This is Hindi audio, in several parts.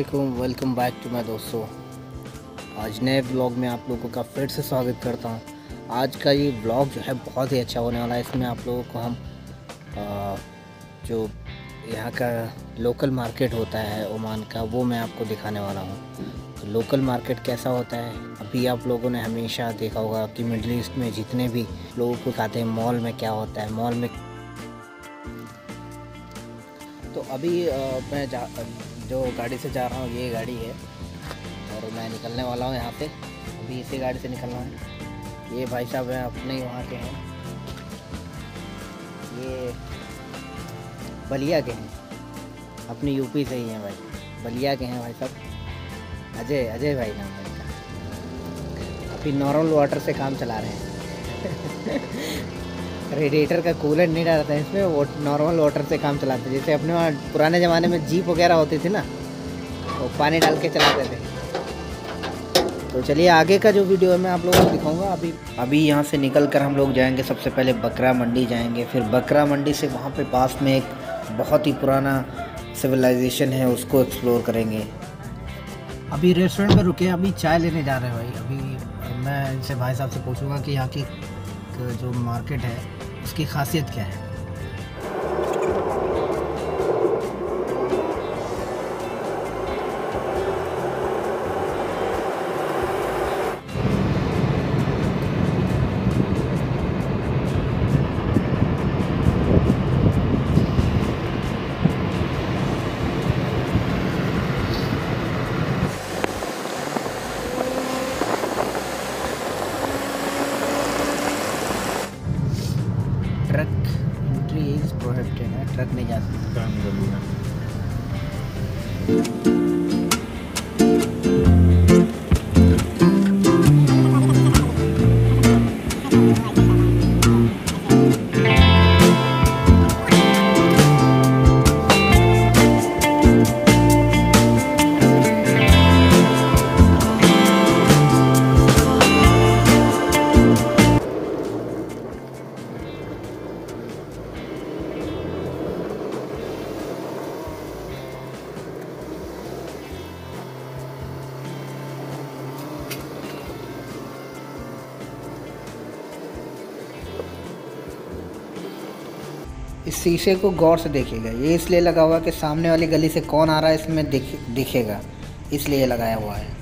वालेकुम वेलकम बैक टू माय दोस्तों। आज नए ब्लॉग में आप लोगों का फिर से स्वागत करता हूँ। आज का ये ब्लॉग जो है बहुत ही अच्छा होने वाला है। इसमें आप लोगों को हम आ, जो यहाँ का लोकल मार्केट होता है ओमान का वो मैं आपको दिखाने वाला हूँ। तो लोकल मार्केट कैसा होता है? अभी आप लोगों ने हमेशा देखा होगा कि मिडल ईस्ट में जितने भी लोगों को खाते हैं मॉल में क्या होता है? मॉल में तो अभी आ, मैं जा जो गाड़ी से जा रहा हूँ, ये गाड़ी है। और मैं निकलने वाला हूँ यहाँ से अभी इसी गाड़ी से निकलना है। ये भाई साहब हैं, अपने ही वहाँ के हैं। ये बलिया के हैं। अपनी यूपी से ही हैं भाई। बलिया के हैं भाई साहब। अजय अजय भाई नाम है अभी नॉर्मल वाटर से काम चला रहे हैं। रेडिएटर का कूलर नहीं डालता है इसमें वो नॉर्मल वाटर से काम चलाते हैं। जैसे अपने वहाँ पुराने ज़माने में जीप वगैरह होती थी ना वो पानी डाल के चलाते थे। तो चलिए आगे का जो वीडियो है मैं आप लोगों को दिखाऊँगा। अभी अभी यहाँ से निकल कर हम लोग जाएँगे सबसे पहले बकरा मंडी जाएँगे। फिर बकरा मंडी से वहाँ पे पास में एक बहुत ही पुराना सिविलाइजेशन है उसको एक्सप्लोर करेंगे। अभी रेस्टोरेंट में रुके अभी चाय लेने जा रहे हैं भाई। अभी मैं इनसे भाई साहब से पूछूँगा कि यहाँ की जो मार्केट है उसकी खासियत क्या है? इस शीशे को गौर से देखिएगा। ये इसलिए लगा हुआ है कि सामने वाली गली से कौन आ रहा है, इसमें दिख, दिखेगा। इसलिए लगाया हुआ है।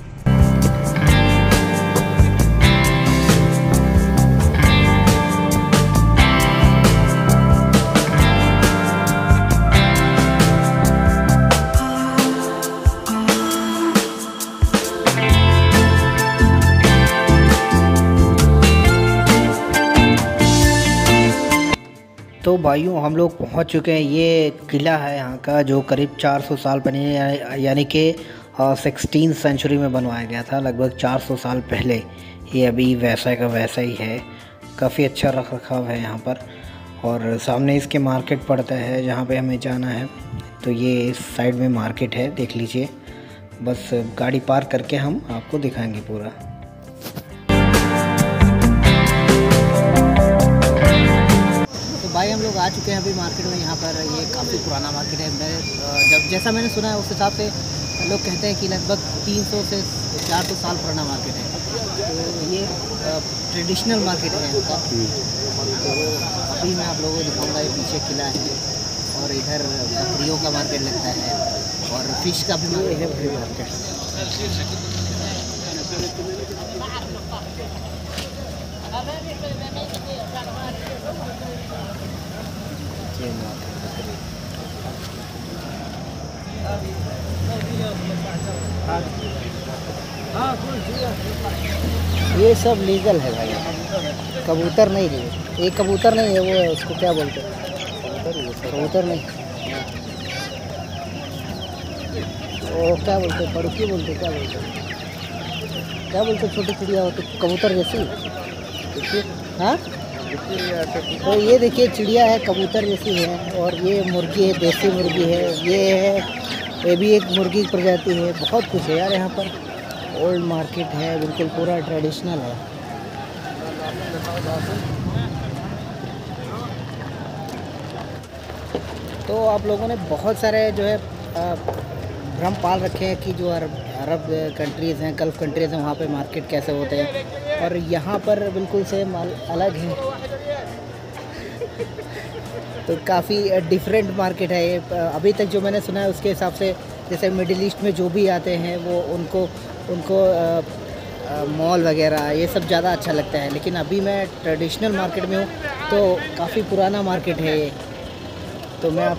तो भाइयों, हम लोग पहुँच चुके हैं। ये किला है यहाँ का, जो करीब 400 साल पहले, यानी कि सिक्सटीन सेंचुरी में बनवाया गया था, लगभग 400 साल पहले। ये अभी वैसा का वैसा ही है। काफ़ी अच्छा रख रखाव है यहाँ पर। और सामने इसके मार्केट पड़ता है, जहाँ पे हमें जाना है। तो ये इस साइड में मार्केट है, देख लीजिए। बस गाड़ी पार्क करके हम आपको दिखाएँगे पूरा। आ चुके हैं अभी मार्केट में। यहाँ पर ये काफ़ी पुराना मार्केट है। मैं जब, जैसा मैंने सुना है, उस हिसाब से लोग कहते हैं कि लगभग 300 से 400 साल पुराना मार्केट है। तो ये ट्रेडिशनल मार्केट है यहाँ का तो अभी मैं आप लोगों को दिखाऊँगा, ये पीछे किला है और इधर बकरियों का मार्केट लगता है और फ़िश का भी मार्केट है ये सब लीगल है भाई। कबूतर नहीं है। ये कबूतर नहीं है, वो है उसको क्या बोलते हैं? कबूतर नहीं। वो क्या बोलते हैं? पड़ुकी बोलते क्या बोलते क्या बोलते छोटी चिड़िया हो तो कबूतर जैसी? हाँ? तो ये देखिए, चिड़िया है, कबूतर जैसी है और ये मुर्गी है, देसी मुर्गी है, ये है, ये भी एक मुर्गी की प्रजाति है, बहुत कुछ है यार यहाँ पर। ओल्ड मार्केट है, बिल्कुल पूरा ट्रेडिशनल है। तो आप लोगों ने बहुत सारे जो है भ्रम पाल रखे हैं कि जो अरब अरब कंट्रीज़ हैं गल्फ़ कंट्रीज़ हैं, वहाँ पे मार्केट कैसे होते हैं। और यहाँ पर बिल्कुल सेम अलग है। तो काफ़ी डिफरेंट मार्केट है ये अभी तक जो मैंने सुना है उसके हिसाब से जैसे मिडिल ईस्ट में जो भी आते हैं वो उनको उनको मॉल वगैरह ये सब ज़्यादा अच्छा लगता है लेकिन अभी मैं ट्रेडिशनल मार्केट में हूँ तो काफ़ी पुराना मार्केट है ये तो मैं आप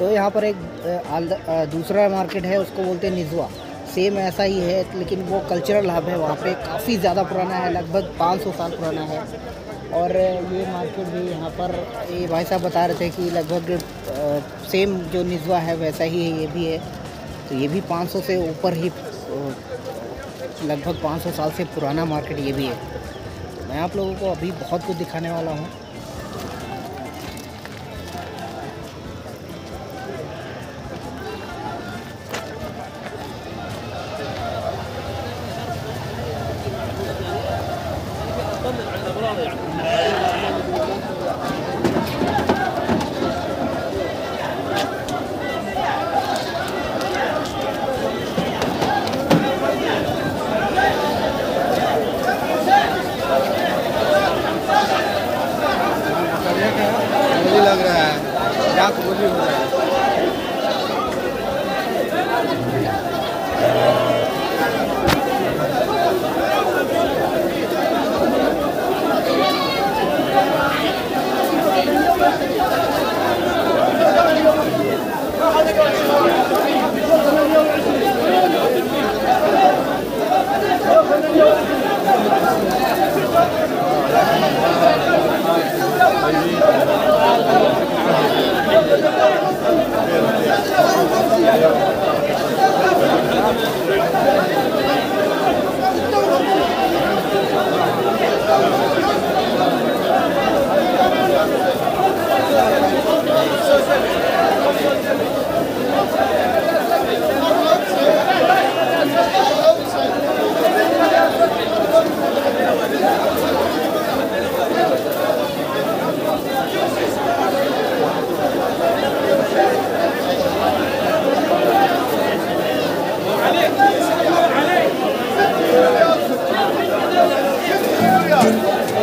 तो यहाँ पर एक दूसरा मार्केट है, उसको बोलते हैं निजवा सेम ऐसा ही है, लेकिन वो कल्चरल हब है वहाँ पे। काफ़ी ज़्यादा पुराना है, लगभग 500 साल पुराना है। और ये मार्केट भी यहाँ पर, ये भाई साहब बता रहे थे कि लगभग सेम जो निजवा है, वैसा ही है, ये भी है। तो ये भी 500 से ऊपर ही लगभग 500 साल से पुराना मार्केट ये भी है। मैं आप लोगों को अभी बहुत कुछ दिखाने वाला हूँ।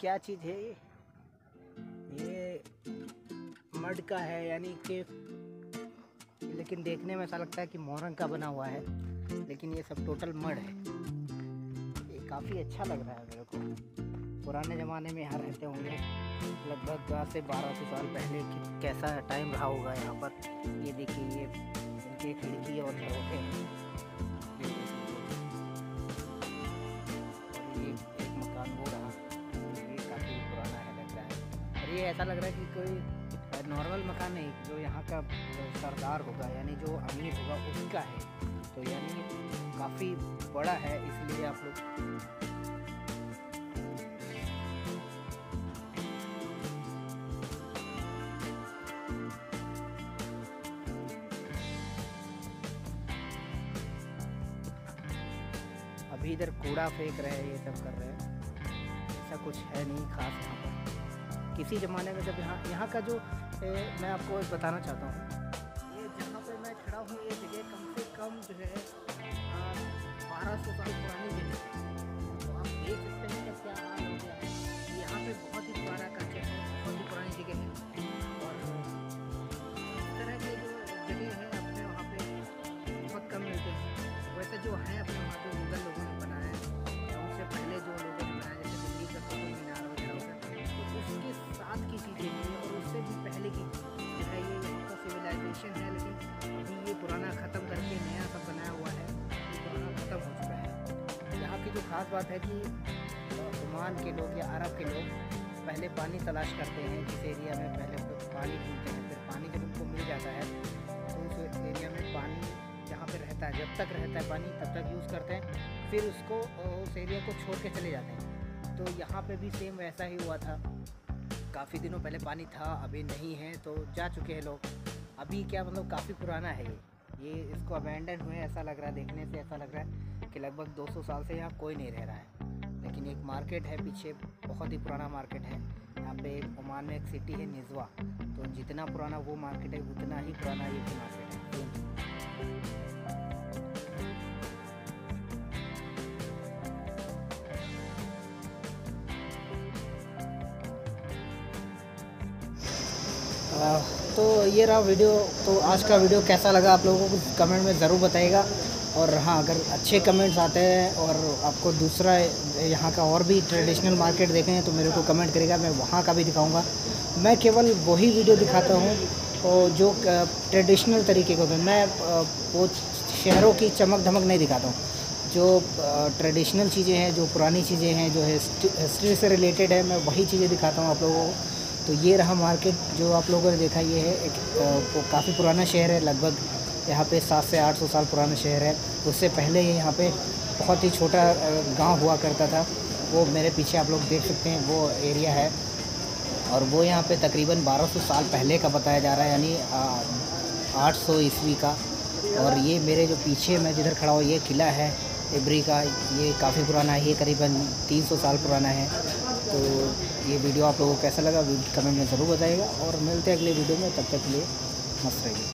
क्या चीज़ है ये? ये मड का है, यानी कि लेकिन देखने में ऐसा लगता है कि मोरंग का बना हुआ है, लेकिन ये सब टोटल मड है। ये काफ़ी अच्छा लग रहा है मेरे को। पुराने ज़माने में यहाँ रहते होंगे, लगभग दस से बारह सौ साल पहले कैसा टाइम रहा होगा यहाँ पर। ये देखिए, ये ये ऐसा लग रहा है कि कोई नॉर्मल मकान नहीं, जो यहाँ का सरदार होगा, यानी जो अमीर होगा उसका है। तो यानी काफ़ी बड़ा है, इसलिए आप लोग अभी इधर कूड़ा फेंक रहे हैं, ये सब कर रहे हैं। ऐसा कुछ है नहीं खास यहाँ पर। किसी ज़माने में जब यहाँ यहाँ का जो ए, मैं आपको बताना चाहता हूँ। ये जहाँ पे मैं खड़ा हूँ ये जगह कम से कम जो है बारह सौ साल पुरानी जगह खास बात है कि ओमान के लोग या अरब के लोग पहले पानी तलाश करते हैं, जिस एरिया में पहले वो पानी ढूंढते हैं, फिर पानी जब उनको मिल जाता है तो उस एरिया में पानी जहाँ पर रहता है, जब तक रहता है पानी, तब तक यूज़ करते हैं, फिर उसको उस एरिया को छोड़ के चले जाते हैं। तो यहाँ पे भी सेम वैसा ही हुआ था। काफ़ी दिनों पहले पानी था, अभी नहीं है तो जा चुके हैं लोग। अभी क्या मतलब काफ़ी पुराना है ये। ये इसको अबेंडन हुए ऐसा लग रहा है, देखने से ऐसा लग रहा है। कि लगभग 200 साल से यहाँ कोई नहीं रह रहा है। लेकिन एक मार्केट है पीछे, बहुत ही पुराना मार्केट है। यहाँ पे ओमान में एक सिटी है निजवा। तो जितना पुराना वो मार्केट है, उतना ही पुराना ये मार्केट है। तो ये रहा वीडियो। तो आज का वीडियो कैसा लगा आप लोगों को? कमेंट में ज़रूर बताइएगा। और हाँ अगर अच्छे कमेंट्स आते हैं और आपको दूसरा यहाँ का और भी ट्रेडिशनल मार्केट देखें तो मेरे को कमेंट करेगा, मैं वहाँ का भी दिखाऊँगा। मैं केवल वही वीडियो दिखाता हूँ और जो ट्रेडिशनल तरीके के मैं वो शहरों की चमक धमक नहीं दिखाता हूँ। जो ट्रेडिशनल चीज़ें हैं, जो पुरानी चीज़ें हैं, जो हिस्ट्री से रिलेटेड है, मैं वही चीज़ें दिखाता हूँ आप लोगों को। तो ये रहा मार्केट जो आप लोगों ने देखा, ये है एक काफ़ी पुराना शहर है, लगभग यहाँ पे सात से आठ सौ साल पुराना शहर है। उससे पहले ये यहाँ पे बहुत ही छोटा गाँव हुआ करता था। वो मेरे पीछे आप लोग देख सकते हैं, वो एरिया है। और वो यहाँ पे तकरीबन 1200 साल पहले का बताया जा रहा है, यानी आठ सौ ईस्वी का। और ये मेरे जो पीछे मैं जिधर खड़ा हूँ, ये किला है इबरी का। ये काफ़ी पुराना है, ये करीबन 300 साल पुराना है। तो ये वीडियो आप लोगों को कैसा लगा कमेंट में ज़रूर बताइएगा। और मिलते हैं अगले वीडियो में, तब तक के लिए मस्त रहिए।